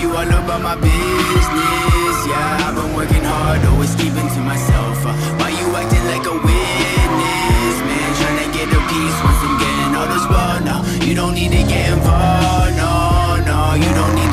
you all about my business, yeah. I've been working hard, always keeping to myself uh, Why you acting like a witness, man? Trying to get a piece once I'm getting all this wall, no uh, You don't need to get involved, no, no. You don't need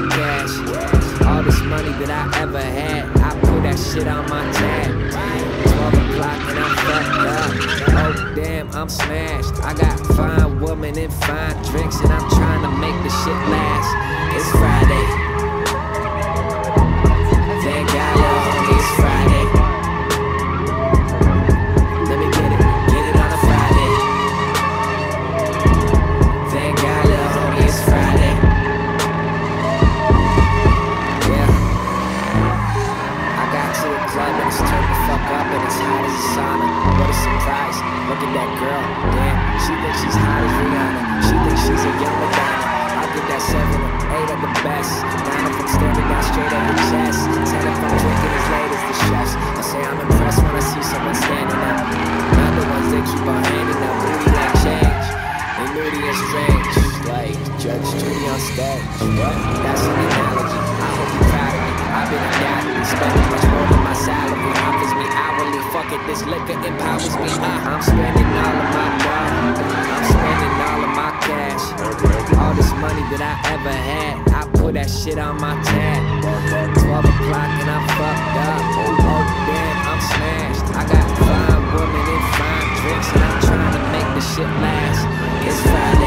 my cash. All this money that I ever had, I put that shit on my tab. 12 o'clock and I'm fucked up. Oh damn, I'm smashed. I got fine women and fine drinks, and I'm trying to make the shit last. It's Friday. judge That's an analogy. I hope you're proud of me. I've been undoubtedly spending much more than my salary. Offers me hourly. Fuck it, this liquor empowers me. I, I'm spending all of my money. I'm spending all of my cash. All this money that I ever had, I put that shit on my tab. 12 o'clock and I'm fucked up. Oh, damn, I'm smashed. I got fine women and fine drinks, and I'm trying to make the shit last. It's Friday.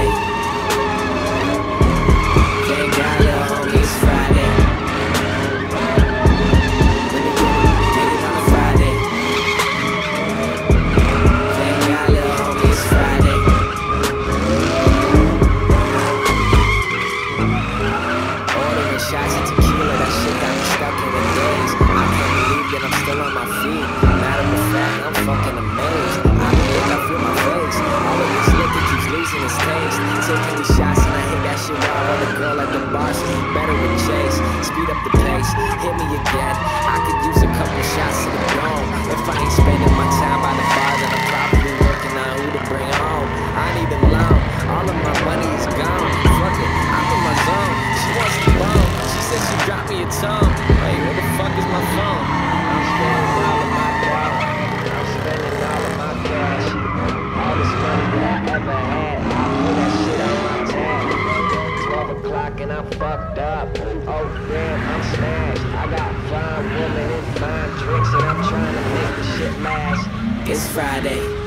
It's Friday.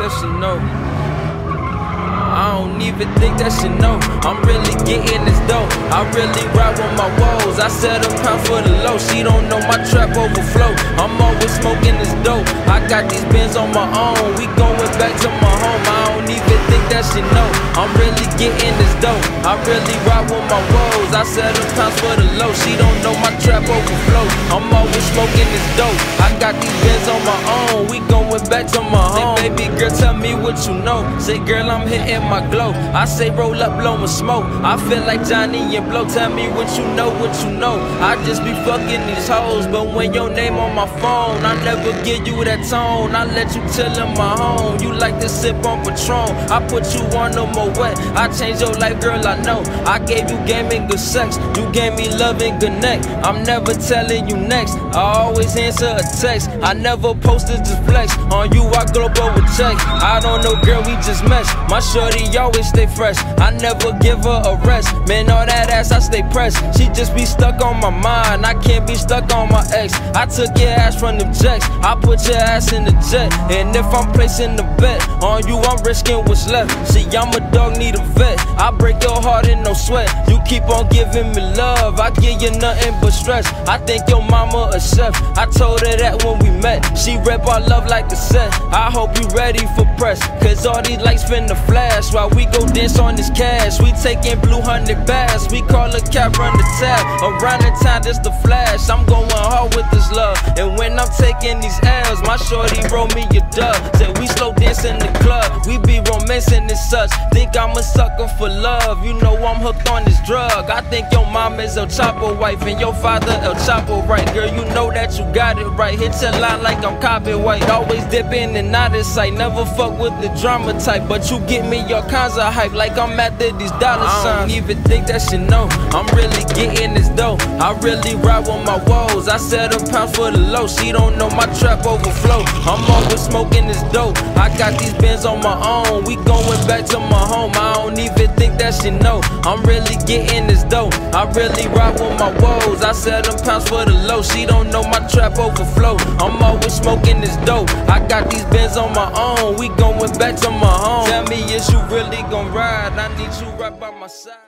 Even think that she know. I don't even think that she know. I'm really getting this dough. I really ride with my woes. I set a pound for the low. She don't know my trap overflow. I'm always smoking this dope. I got these bins on my own. We going back to my home. I don't even think that she know. I'm really getting this dope. I really ride with my woes. I set a pounds for the low. She don't know my trap overflow. I'm always smoking this dope. I got these bins on my own. We going back to my home. Say, baby girl, tell me what you know. Say, girl, I'm hitting my glow. I say, roll up, blowing smoke. I feel like Johnny and Blow. Tell me what you know, what you know. I just be fucking these hoes, but when your name on my phone, I never give you that tone. I let you chill in my home. You like to sip on Patron. I put you on no more wet. I changed your life, girl, I know. I gave you game and good sex. You gave me love and good neck. I'm never telling you next. I always answer a text. I never posted just flex. On you, I global with check. I don't know, girl, we just mesh. My shorty always stay fresh. I never give her a rest. Man, all that ass, I stay pressed. She just be stuck on my mind. I can't be stuck on my ex. I took your ass from them jacks. I put your ass in the jet. And if I'm placing the bet on you, I'm risking what's left. See, I'm a dog, need a vet. I break your heart in no sweat. You keep on giving me love. I give you nothing but stress. I think your mama a chef. I told her that when we met. She rep our love like a set. I hope you ready for press. Cause all these lights finna flash while we go dance on this cash. We taking blue hundred bass. We call a cab, run the tab. Around the time, just the flash. I'm going hard with this love. Taking these L's, my shorty roll me a dub. Said we slow dance in the club. We be romancing and such. Think I'm a sucker for love. You know I'm hooked on this drug. I think your mom is El Chapo wife and your father El Chapo right. Girl, you know that you got it right. Hit your line like I'm copyright. Always dipping and out of sight. Never fuck with the drama type. But you get me your kinds of hype like I'm after these dollar signs. I don't even think that she know. I'm really getting this dough. I really ride with my woes. I set a pound for the low. She don't know my trap overflow. I'm always smoking this dope. I got these bins on my own. We going back to my home. I don't even think that she know. I'm really getting this dope. I really ride with my woes. I set them pounds for the low. She don't know my trap overflow. I'm always smoking this dope. I got these bins on my own. We going back to my home. Tell me, is you really gon' ride? I need you right by my side.